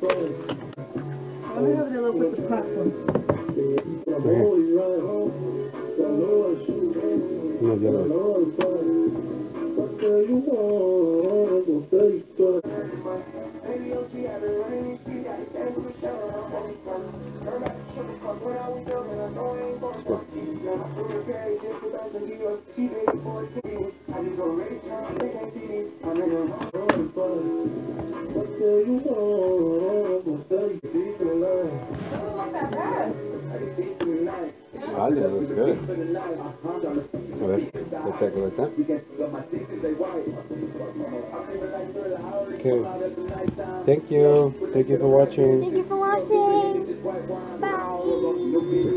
Let me have a look with the popcorn. That. Eh? Okay. Thank you. Thank you for watching. Thank you for watching. Bye.